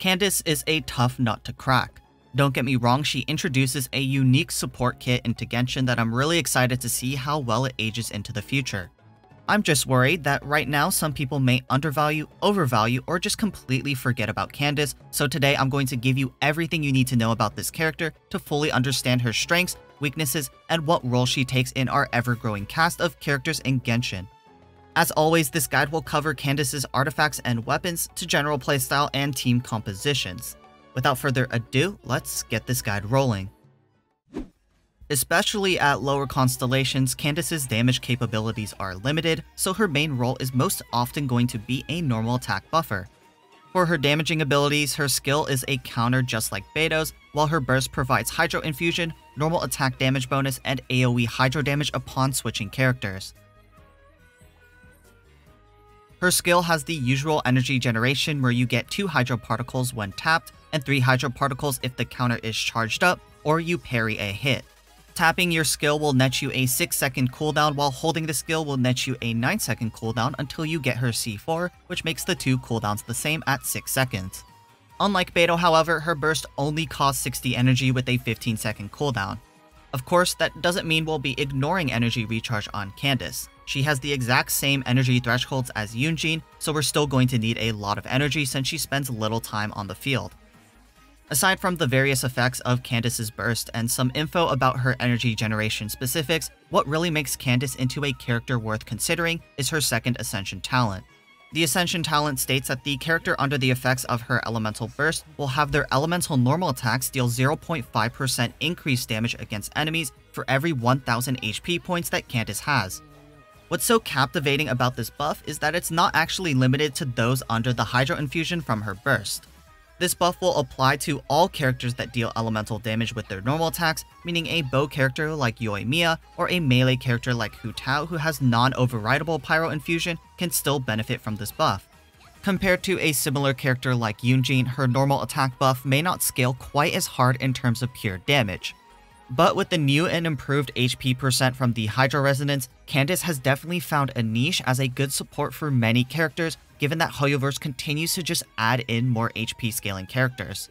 Candace is a tough nut to crack. Don't get me wrong, she introduces a unique support kit into Genshin that I'm really excited to see how well it ages into the future. I'm just worried that right now some people may undervalue, overvalue, or just completely forget about Candace, so today I'm going to give you everything you need to know about this character to fully understand her strengths, weaknesses, and what role she takes in our ever-growing cast of characters in Genshin. As always, this guide will cover Candace's artifacts and weapons to general playstyle and team compositions. Without further ado, let's get this guide rolling. Especially at lower constellations, Candace's damage capabilities are limited, so her main role is most often going to be a normal attack buffer. For her damaging abilities, her skill is a counter just like Beidou's, while her burst provides Hydro Infusion, normal attack damage bonus, and AoE Hydro damage upon switching characters. Her skill has the usual energy generation where you get 2 Hydro Particles when tapped, and 3 Hydro Particles if the counter is charged up, or you parry a hit. Tapping your skill will net you a 6 second cooldown while holding the skill will net you a 9 second cooldown until you get her C4, which makes the two cooldowns the same at 6 seconds. Unlike Beidou however, her burst only costs 60 energy with a 15 second cooldown. Of course, that doesn't mean we'll be ignoring energy recharge on Candace. She has the exact same energy thresholds as Yunjin, so we're still going to need a lot of energy since she spends little time on the field. Aside from the various effects of Candace's burst and some info about her energy generation specifics, what really makes Candace into a character worth considering is her second Ascension talent. The Ascension talent states that the character under the effects of her elemental burst will have their elemental normal attacks deal 0.5% increased damage against enemies for every 1000 HP points that Candace has. What's so captivating about this buff is that it's not actually limited to those under the Hydro Infusion from her burst. This buff will apply to all characters that deal elemental damage with their normal attacks, meaning a bow character like Yoimiya or a melee character like Hu Tao who has non-overridable Pyro Infusion can still benefit from this buff. Compared to a similar character like Yunjin, her normal attack buff may not scale quite as hard in terms of pure damage. But with the new and improved HP percent from the Hydro Resonance, Candace has definitely found a niche as a good support for many characters given that Hoyoverse continues to just add in more HP scaling characters.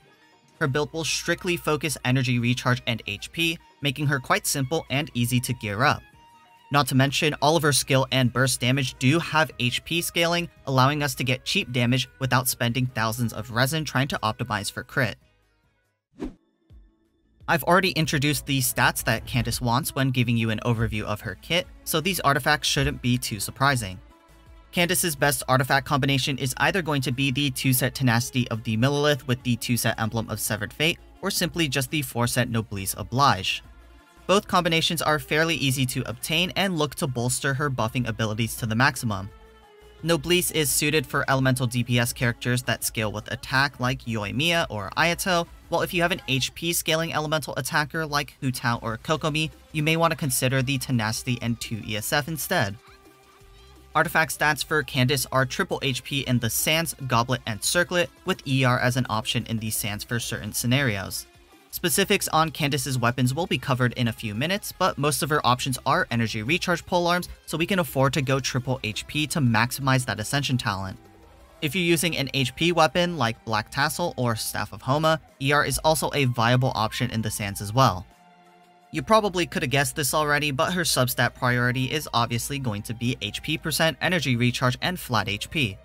Her build will strictly focus energy recharge and HP, making her quite simple and easy to gear up. Not to mention, all of her skill and burst damage do have HP scaling, allowing us to get cheap damage without spending thousands of resin trying to optimize for crit. I've already introduced the stats that Candace wants when giving you an overview of her kit, so these artifacts shouldn't be too surprising. Candace's best artifact combination is either going to be the 2-set Tenacity of the Millelith with the 2-set Emblem of Severed Fate, or simply just the 4-set Noblesse Oblige. Both combinations are fairly easy to obtain and look to bolster her buffing abilities to the maximum. Noblesse is suited for elemental DPS characters that scale with attack like Yoimiya or Ayato, while if you have an HP scaling elemental attacker like Hu Tao or Kokomi, you may want to consider the Tenacity and 2 ESF instead. Artifact stats for Candace are triple HP in the Sands, Goblet, and Circlet, with ER as an option in the Sands for certain scenarios. Specifics on Candace's weapons will be covered in a few minutes, but most of her options are energy recharge polearms, so we can afford to go triple HP to maximize that Ascension talent. If you're using an HP weapon like Black Tassel or Staff of Homa, ER is also a viable option in the Sands as well. You probably could have guessed this already, but her substat priority is obviously going to be HP percent, energy recharge, and flat HP.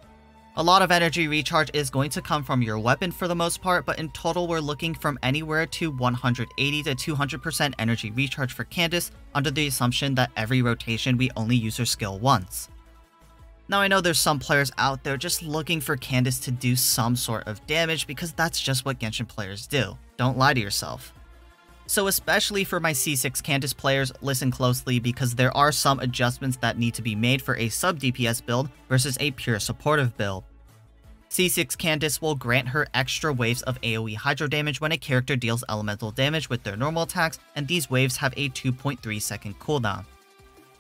A lot of energy recharge is going to come from your weapon for the most part, but in total we're looking from anywhere to 180 to 200% energy recharge for Candace under the assumption that every rotation we only use her skill once. Now I know there's some players out there just looking for Candace to do some sort of damage because that's just what Genshin players do. Don't lie to yourself. So especially for my C6 Candace players, listen closely because there are some adjustments that need to be made for a sub DPS build versus a pure supportive build. C6 Candace will grant her extra waves of AoE hydro damage when a character deals elemental damage with their normal attacks, and these waves have a 2.3 second cooldown.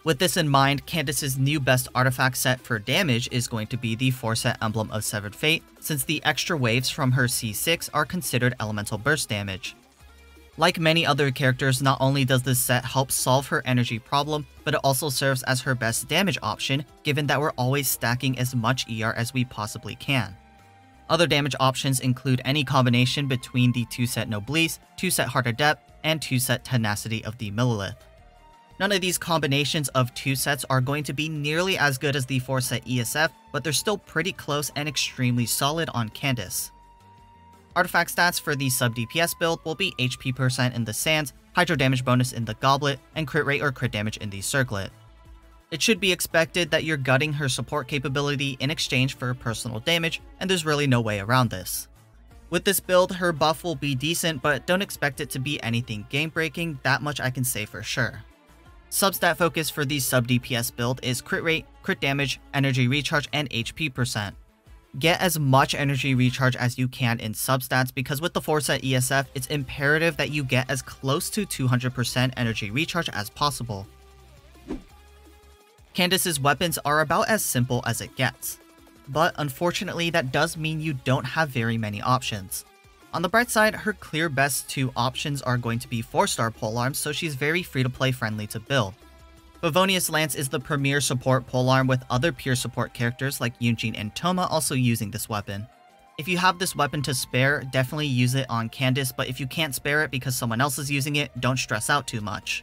With this in mind, Candace's new best artifact set for damage is going to be the 4-set Emblem of Severed Fate, since the extra waves from her C6 are considered elemental burst damage. Like many other characters, not only does this set help solve her energy problem, but it also serves as her best damage option, given that we're always stacking as much ER as we possibly can. Other damage options include any combination between the 2-set Noblesse, 2-set Heart of Depth, and 2-set Tenacity of the Millelith. None of these combinations of 2 sets are going to be nearly as good as the 4-set ESF, but they're still pretty close and extremely solid on Candace. Artifact stats for the sub DPS build will be HP percent in the Sands, Hydro damage bonus in the Goblet, and crit rate or crit damage in the Circlet. It should be expected that you're gutting her support capability in exchange for personal damage, and there's really no way around this. With this build, her buff will be decent, but don't expect it to be anything game-breaking, that much I can say for sure. Substat focus for the sub DPS build is crit rate, crit damage, energy recharge, and HP percent. Get as much energy recharge as you can in substats because with the 4-set ESF, it's imperative that you get as close to 200% energy recharge as possible. Candace's weapons are about as simple as it gets. But unfortunately, that does mean you don't have very many options. On the bright side, her clear best two options are going to be 4-star polearms, so she's very free-to-play friendly to build. Favonius Lance is the premier support polearm with other peer support characters like Yunjin and Thoma also using this weapon. If you have this weapon to spare, definitely use it on Candace, but if you can't spare it because someone else is using it, don't stress out too much.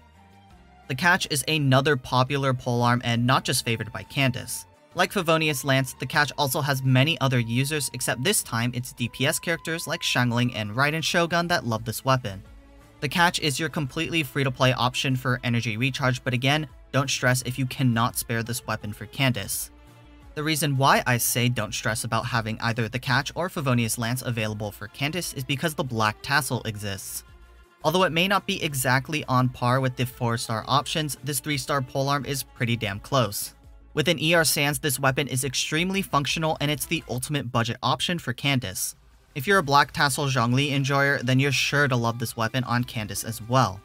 The Catch is another popular polearm and not just favored by Candace. Like Favonius Lance, the Catch also has many other users, except this time it's DPS characters like Xiangling and Raiden Shogun that love this weapon. The Catch is your completely free-to-play option for energy recharge, but again, don't stress if you cannot spare this weapon for Candace. The reason why I say don't stress about having either the Catch or Favonius Lance available for Candace is because the Black Tassel exists. Although it may not be exactly on par with the 4-star options, this 3-star polearm is pretty damn close. Within ER Sands, this weapon is extremely functional and it's the ultimate budget option for Candace. If you're a Black Tassel Zhongli enjoyer, then you're sure to love this weapon on Candace as well.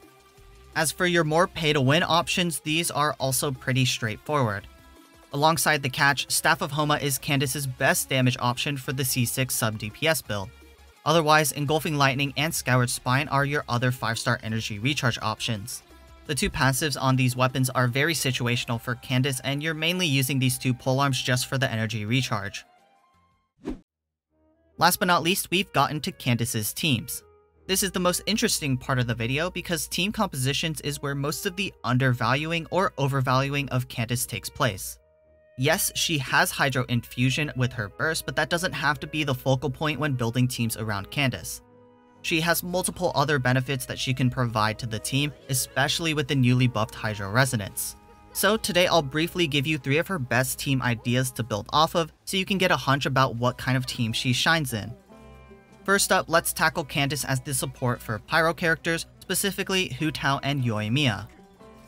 As for your more pay-to-win options, these are also pretty straightforward. Alongside the catch, Staff of Homa is Candace's best damage option for the C6 sub DPS build. Otherwise, Engulfing Lightning and Skyward Spine are your other 5-star energy recharge options. The two passives on these weapons are very situational for Candace and you're mainly using these two polearms just for the energy recharge. Last but not least, we've gotten to Candace's teams. This is the most interesting part of the video because team compositions is where most of the undervaluing or overvaluing of Candace takes place. Yes, she has Hydro Infusion with her burst, but that doesn't have to be the focal point when building teams around Candace. She has multiple other benefits that she can provide to the team, especially with the newly buffed Hydro Resonance. So today I'll briefly give you 3 of her best team ideas to build off of, so you can get a hunch about what kind of team she shines in. First up, let's tackle Candace as the support for Pyro characters, specifically Hu Tao and Yoimiya.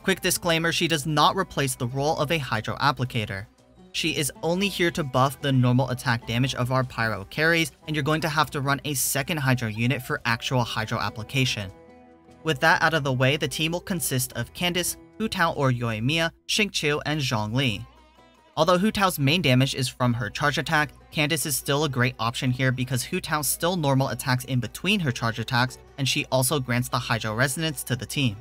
Quick disclaimer, she does not replace the role of a Hydro Applicator. She is only here to buff the normal attack damage of our Pyro carries, and you're going to have to run a second Hydro unit for actual Hydro application. With that out of the way, the team will consist of Candace, Hu Tao or Yoimiya, Xingqiu, and Zhongli. Although Hu Tao's main damage is from her charge attack, Candace is still a great option here because Hu Tao still normal attacks in between her charge attacks, and she also grants the Hydro Resonance to the team.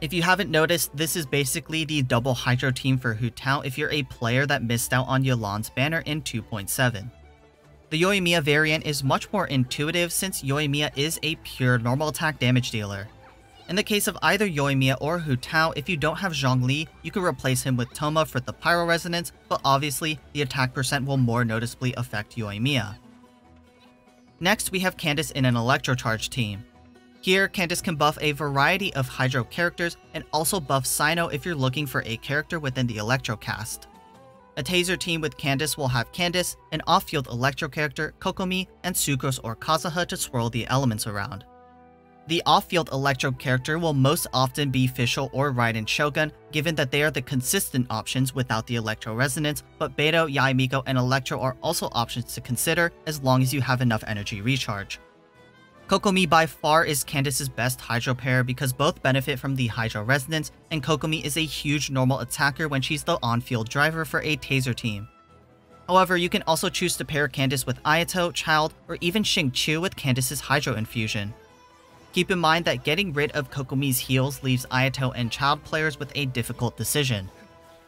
If you haven't noticed, this is basically the double Hydro team for Hu Tao if you're a player that missed out on Yelan's banner in 2.7. The Yoimiya variant is much more intuitive since Yoimiya is a pure normal attack damage dealer. In the case of either Yoimiya or Hu Tao, if you don't have Zhongli, you can replace him with Thoma for the Pyro Resonance, but obviously, the attack percent will more noticeably affect Yoimiya. Next, we have Candace in an Electrocharge team. Here, Candace can buff a variety of Hydro characters and also buff Cyno if you're looking for a character within the Electro cast. A Taser team with Candace will have Candace, an off-field Electro character, Kokomi, and Sucrose or Kazuha to swirl the elements around. The off-field Electro character will most often be Fischl or Raiden Shogun, given that they are the consistent options without the Electro Resonance, but Beidou, Yae Miko, and Electro are also options to consider as long as you have enough energy recharge. Kokomi by far is Candace's best Hydro pair because both benefit from the Hydro Resonance, and Kokomi is a huge normal attacker when she's the on-field driver for a Taser team. However, you can also choose to pair Candace with Ayato, Childe, or even Xingqiu with Candace's Hydro Infusion. Keep in mind that getting rid of Kokomi's heals leaves Ayato and Childe players with a difficult decision.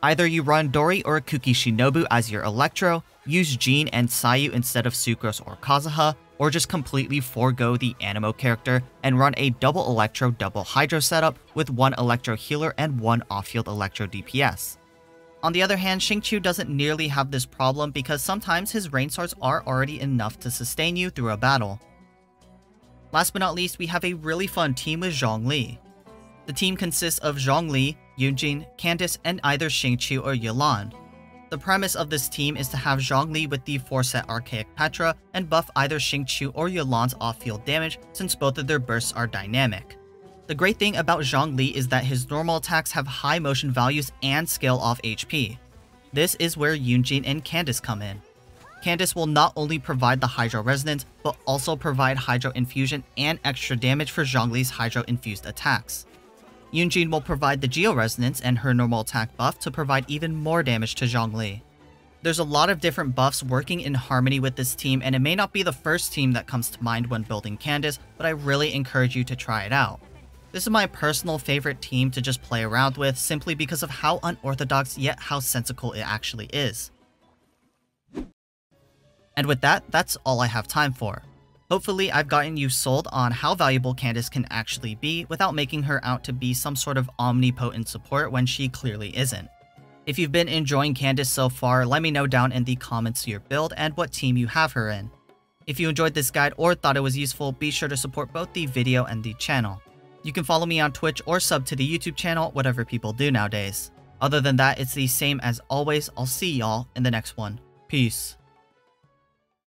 Either you run Dori or Kuki Shinobu as your Electro, use Jean and Sayu instead of Sucrose or Kazuha, or just completely forego the Anemo character and run a double Electro double Hydro setup with one Electro healer and one off-field Electro DPS. On the other hand, Xingqiu doesn't nearly have this problem because sometimes his rain swords are already enough to sustain you through a battle. Last but not least, we have a really fun team with Zhongli. The team consists of Zhongli, Yunjin, Candace, and either Xingqiu or Yelan. The premise of this team is to have Zhongli with the 4-set Archaic Petra and buff either Xingqiu or Yelan's off-field damage since both of their bursts are dynamic. The great thing about Zhongli is that his normal attacks have high motion values and scale off HP. This is where Yunjin and Candace come in. Candace will not only provide the Hydro Resonance, but also provide Hydro Infusion and extra damage for Zhongli's Hydro Infused attacks. Yunjin will provide the Geo Resonance and her normal attack buff to provide even more damage to Zhongli. There's a lot of different buffs working in harmony with this team and it may not be the first team that comes to mind when building Candace, but I really encourage you to try it out. This is my personal favorite team to just play around with simply because of how unorthodox yet how sensical it actually is. And with that, that's all I have time for. Hopefully I've gotten you sold on how valuable Candace can actually be without making her out to be some sort of omnipotent support when she clearly isn't. If you've been enjoying Candace so far, let me know down in the comments your build and what team you have her in. If you enjoyed this guide or thought it was useful, be sure to support both the video and the channel. You can follow me on Twitch or sub to the YouTube channel, whatever people do nowadays. Other than that, it's the same as always. I'll see y'all in the next one. Peace.